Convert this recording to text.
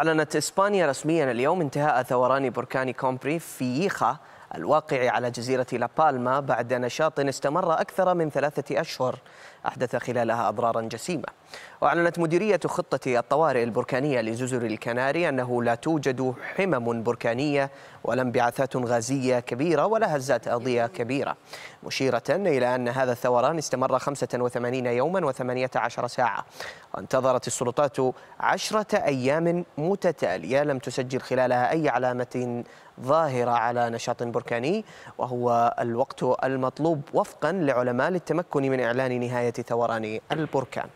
أعلنت إسبانيا رسميا اليوم انتهاء ثوران بركان كومبري في ييخا الواقع على جزيرة لابالما بعد نشاط استمر أكثر من ثلاثة أشهر أحدث خلالها أضرارا جسيمة. وأعلنت مديرية خطة الطوارئ البركانية لجزر الكناري أنه لا توجد حمم بركانية ولا انبعاثات غازية كبيرة ولا هزات أرضية كبيرة. مشيرة إلى أن هذا الثوران استمر 85 يوما و18 ساعة. وانتظرت السلطات عشرة أيام متتالية. لم تسجل خلالها أي علامة ظاهرة على نشاط بركاني وهو الوقت المطلوب وفقا لعلماء للتمكن من إعلان نهاية ثوران البركان.